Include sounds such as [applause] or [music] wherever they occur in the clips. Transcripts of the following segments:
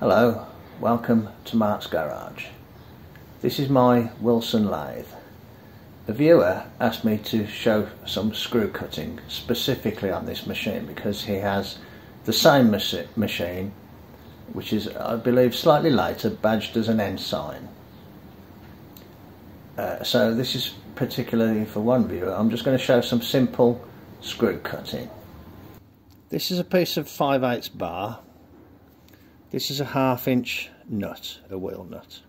Hello, welcome to Mart's Garage. This is my Wilson lathe. The viewer asked me to show some screw cutting specifically on this machine because he has the same machine which is I believe slightly later badged as an ensign. Uh, so this is particularly for one viewer. I'm just going to show some simple screw cutting. This is a piece of 5 8 bar this is a half inch nut, a wheel nut.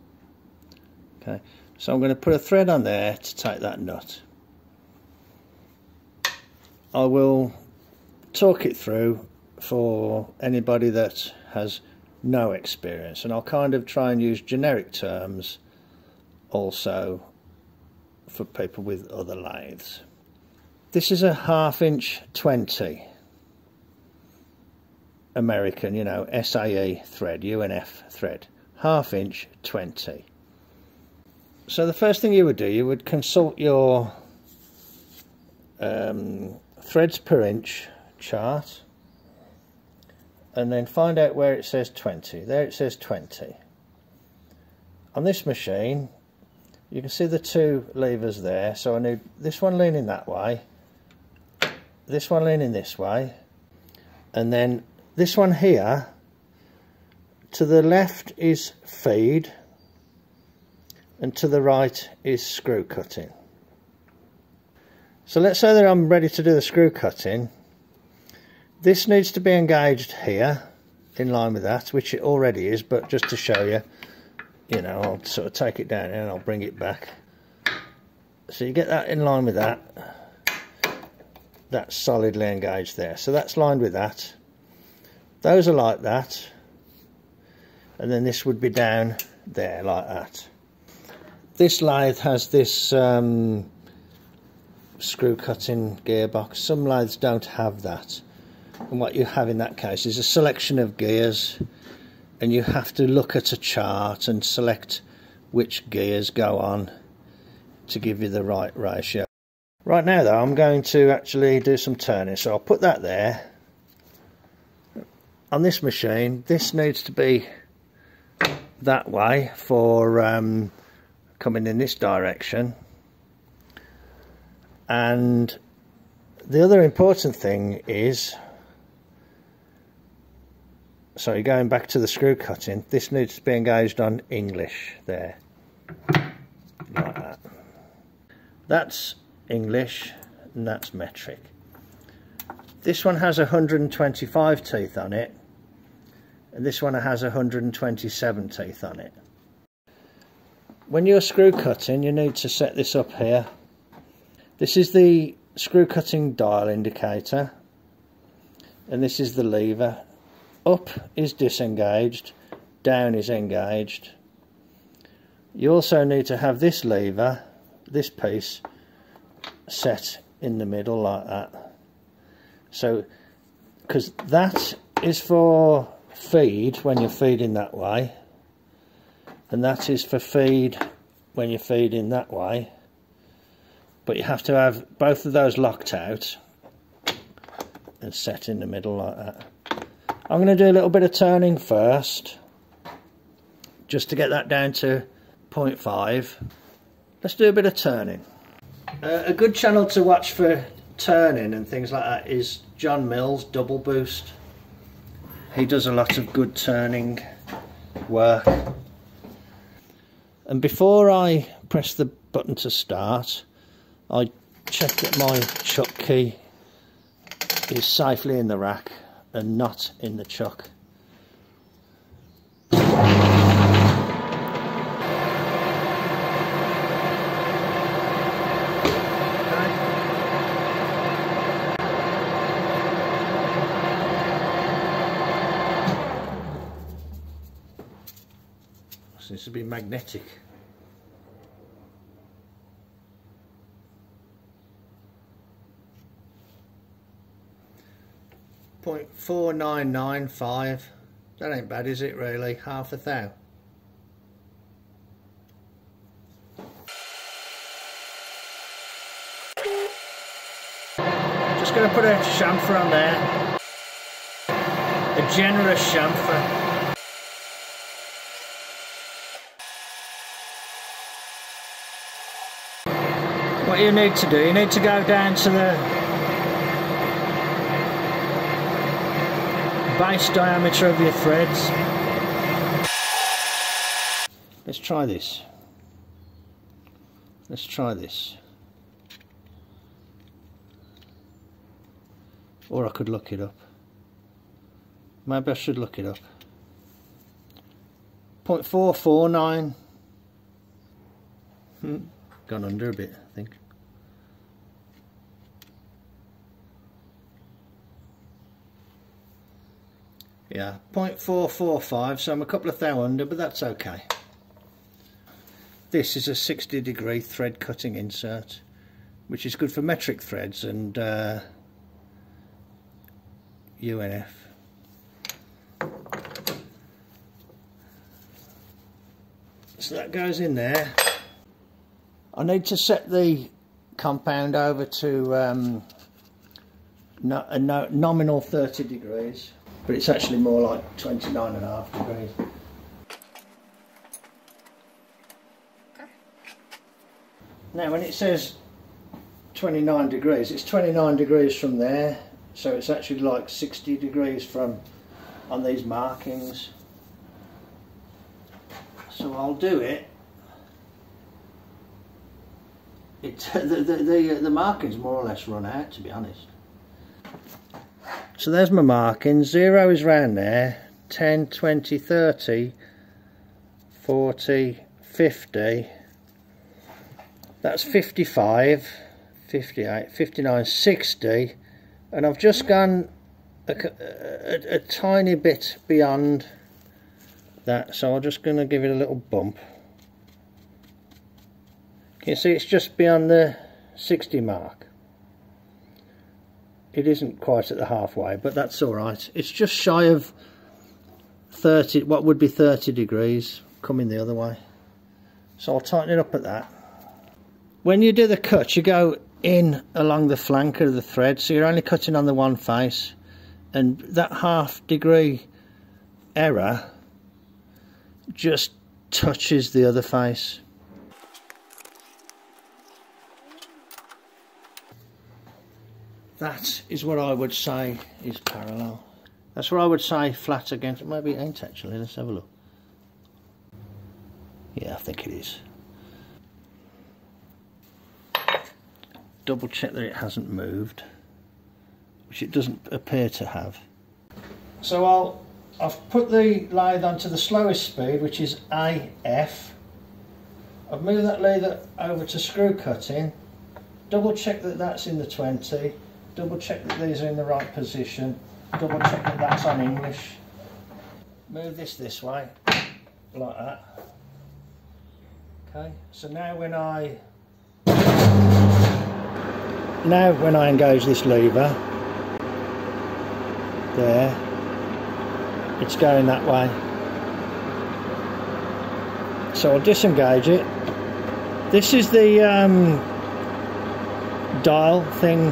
Okay, so I'm going to put a thread on there to take that nut. I will talk it through for anybody that has no experience and I'll kind of try and use generic terms also for people with other lathes. This is a half inch 20 American, you know, SAE thread, UNF thread, half inch 20. So the first thing you would do, you would consult your um, threads per inch chart and then find out where it says 20. There it says 20. On this machine, you can see the two levers there. So I need this one leaning that way, this one leaning this way, and then this one here to the left is feed and to the right is screw cutting. So let's say that I'm ready to do the screw cutting. This needs to be engaged here in line with that which it already is but just to show you you know I'll sort of take it down and I'll bring it back. So you get that in line with that. That's solidly engaged there. So that's lined with that those are like that. And then this would be down there like that. This lathe has this um, screw cutting gearbox. Some lathes don't have that. And what you have in that case is a selection of gears and you have to look at a chart and select which gears go on to give you the right ratio. Right now though I'm going to actually do some turning so I'll put that there on this machine this needs to be that way for um, coming in this direction. And the other important thing is sorry going back to the screw cutting this needs to be engaged on English there. Like that. That's English and that's metric. This one has 125 teeth on it and this one has 127 teeth on it. When you're screw cutting you need to set this up here. This is the screw cutting dial indicator and this is the lever. Up is disengaged, down is engaged. You also need to have this lever, this piece, set in the middle like that. So, because that is for feed when you're feeding that way. And that is for feed when you're feeding that way. But you have to have both of those locked out and set in the middle like that. I'm going to do a little bit of turning first just to get that down to 0.5 let's do a bit of turning. Uh, a good channel to watch for turning and things like that is John Mills double boost he does a lot of good turning work. And before I press the button to start, I check that my chuck key is safely in the rack and not in the chuck. Seems to be magnetic. Point four nine nine five. That ain't bad, is it? Really, half a thou. Just going to put a chamfer on there. A generous chamfer. What you need to do, you need to go down to the base diameter of your threads. Let's try this. Let's try this. Or I could look it up. Maybe I should look it up. 0.449. Hmm. Gone under a bit, I think. Yeah, 0.445, so I'm a couple of thou under, but that's okay. This is a 60 degree thread cutting insert, which is good for metric threads and uh, UNF. So that goes in there. I need to set the compound over to um, no, a no, nominal 30 degrees, but it's actually more like 29 and a half degrees. Now when it says 29 degrees, it's 29 degrees from there, so it's actually like 60 degrees from on these markings. So I'll do it. It [laughs] the the the, the markings more or less run out, to be honest. So there's my marking. Zero is round there. 10, 20, 30, 40, 50. That's 55, 58, 59, 60. And I've just gone a, a, a tiny bit beyond that so I'm just going to give it a little bump can you see it's just beyond the 60 mark it isn't quite at the halfway but that's alright it's just shy of 30 what would be 30 degrees coming the other way. So I'll tighten it up at that. When you do the cut you go in along the flank of the thread so you're only cutting on the one face. And that half degree error just touches the other face. That is what I would say is parallel. That's what I would say flat against. Maybe it ain't actually. Let's have a look. Yeah, I think it is. Double check that it hasn't moved, which it doesn't appear to have. So I'll I've put the lathe onto the slowest speed, which is AF. I've moved that lathe over to screw cutting. Double check that that's in the 20. Double check that these are in the right position. Double check that that's on English. Move this this way, like that. Okay, so now when I now when I engage this lever, there, it's going that way so I'll disengage it this is the um, dial thing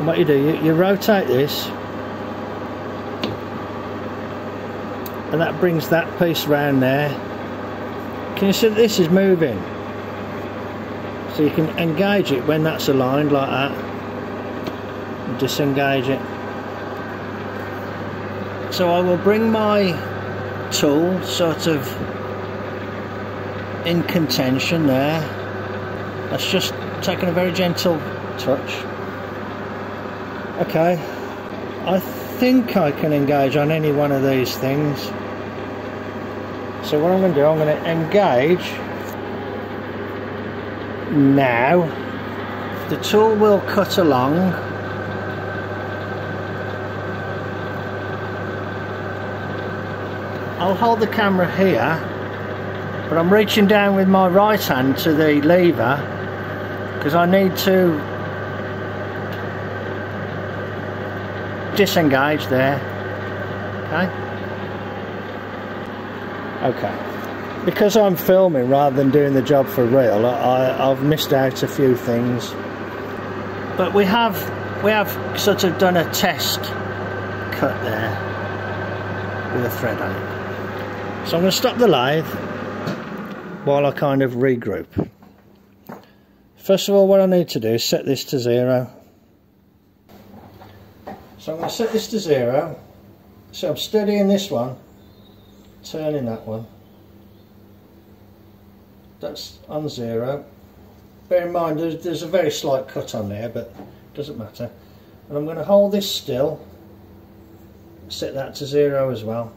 and what you do? You, you rotate this. And that brings that piece around there. Can you see this is moving? So you can engage it when that's aligned like that. Disengage it. So I will bring my tool sort of in contention there. That's just taking a very gentle touch. Okay, I think I can engage on any one of these things. So what I'm going to do, I'm going to engage now. The tool will cut along I'll hold the camera here but I'm reaching down with my right hand to the lever because I need to disengage there. Okay? Okay. Because I'm filming rather than doing the job for real I, I've missed out a few things. But we have we have sort of done a test cut there with a thread on it. So I'm going to stop the lathe while I kind of regroup. First of all what I need to do is set this to zero. So I'm going to set this to zero. So I'm steadying this one, turning that one. That's on zero. Bear in mind there's, there's a very slight cut on there but it doesn't matter. And I'm going to hold this still, set that to zero as well,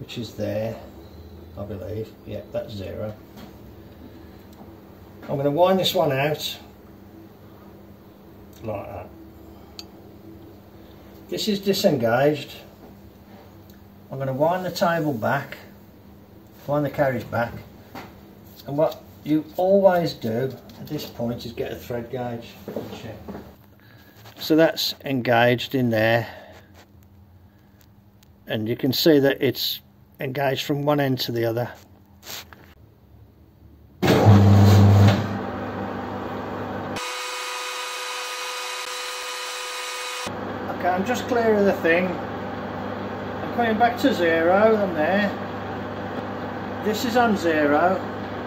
which is there, I believe. Yeah, that's zero. I'm going to wind this one out like that. This is disengaged. I'm going to wind the table back, wind the carriage back, and what you always do at this point is get a thread gauge. So that's engaged in there, and you can see that it's engaged from one end to the other. I'm just clear of the thing. I'm coming back to zero, I'm there. This is on zero,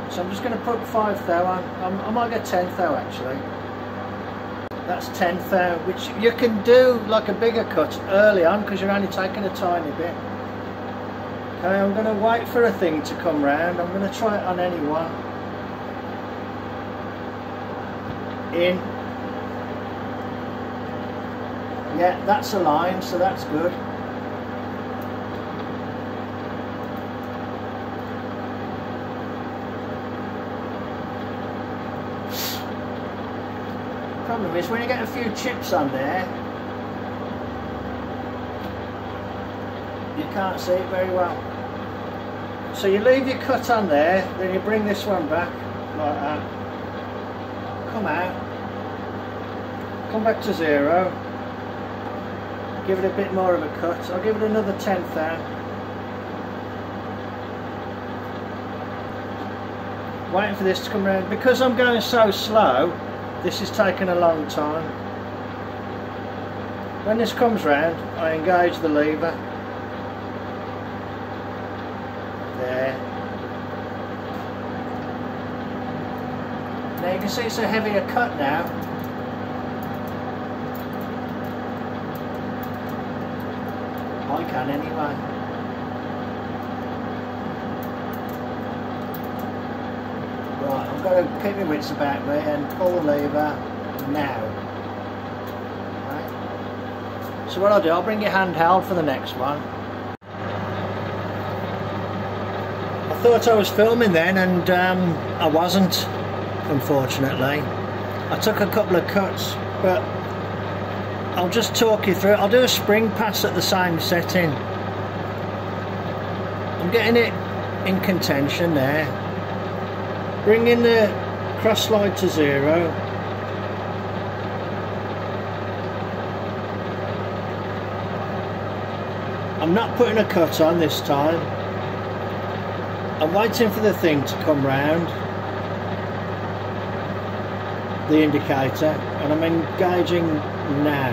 so I'm just going to put 5 thou on. I'm, I might get 10 thou actually. That's 10 thou, which you can do like a bigger cut early on because you're only taking a tiny bit. Okay, I'm going to wait for a thing to come round. I'm going to try it on any one. In. Yeah, that's aligned, so that's good. Problem is when you get a few chips on there, you can't see it very well. So you leave your cut on there, then you bring this one back like that. Come out, come back to zero, give it a bit more of a cut. I'll give it another tenth there. Waiting for this to come around. Because I'm going so slow, this is taking a long time. When this comes round, I engage the lever. There. Now you can see it's a heavier cut now. Can anyway. Right, I've got to keep my wits about me and pull the lever now. Right. So what I'll do, I'll bring your handheld for the next one. I thought I was filming then and um, I wasn't, unfortunately. I took a couple of cuts, but I'll just talk you through it. I'll do a spring pass at the same setting. I'm getting it in contention there. Bringing the cross slide to zero. I'm not putting a cut on this time. I'm waiting for the thing to come round the indicator and I'm engaging now.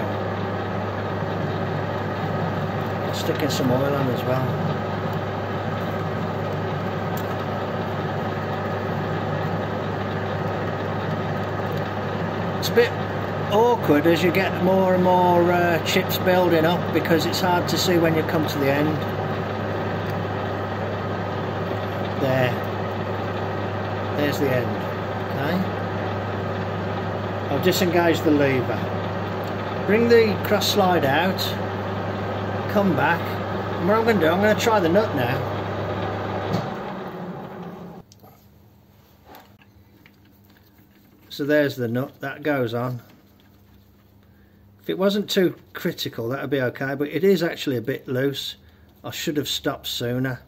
Sticking some oil on as well. It's a bit awkward as you get more and more uh, chips building up because it's hard to see when you come to the end. There. There's the end. Okay. I've disengaged the lever. Bring the cross slide out, come back, and what I'm going to do, I'm going to try the nut now. So there's the nut, that goes on. If it wasn't too critical that would be okay, but it is actually a bit loose. I should have stopped sooner.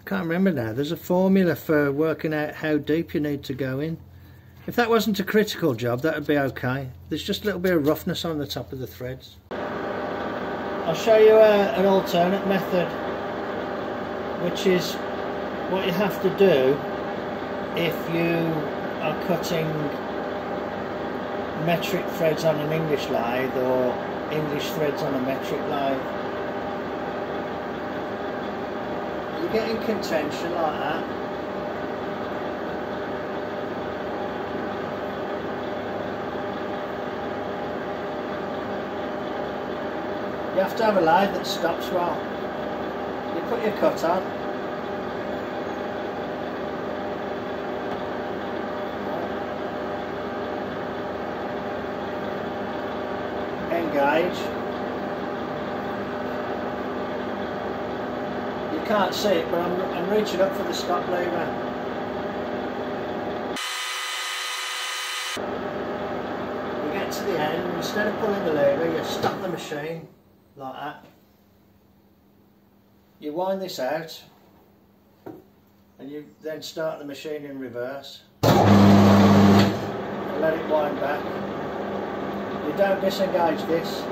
I can't remember now, there's a formula for working out how deep you need to go in. If that wasn't a critical job, that would be okay. There's just a little bit of roughness on the top of the threads. I'll show you a, uh, an alternate method, which is what you have to do if you are cutting metric threads on an English lathe or English threads on a metric lathe. You get in contention like that You have to have a line that stops well. You put your cut on. Engage. You can't see it, but I'm, I'm reaching up for the stop lever. To the end, instead of pulling the lever, you stop the machine like that. You wind this out and you then start the machine in reverse. Let it wind back. You don't disengage this.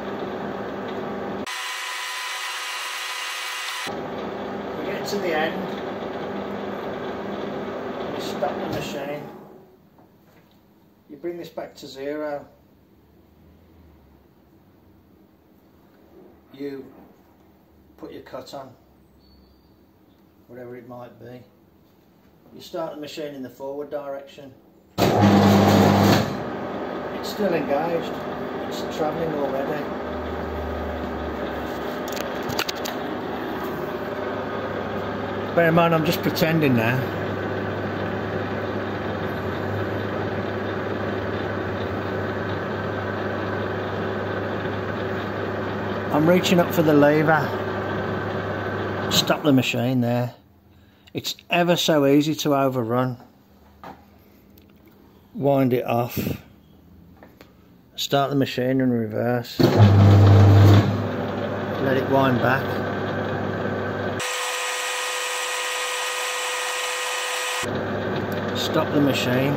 You get to the end, you stop the machine, you bring this back to zero you put your cut on, whatever it might be. You start the machine in the forward direction. It's still engaged, it's travelling already. Bear in mind I'm just pretending now. I'm reaching up for the lever. Stop the machine there. It's ever so easy to overrun. Wind it off. Start the machine in reverse. Let it wind back. Stop the machine.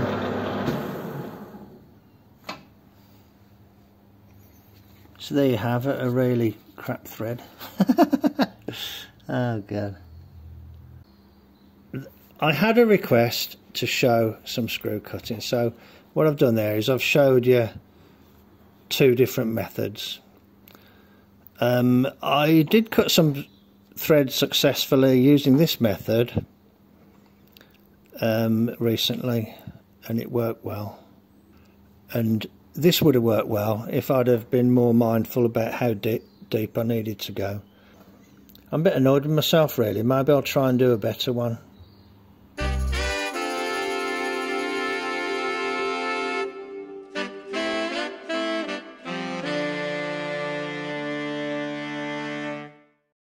So there you have it, a really crap thread. [laughs] oh god. I had a request to show some screw cutting. So what I've done there is I've showed you two different methods. Um, I did cut some thread successfully using this method um, recently and it worked well. And this would have worked well if I'd have been more mindful about how deep, deep I needed to go. I'm a bit annoyed with myself really, maybe I'll try and do a better one.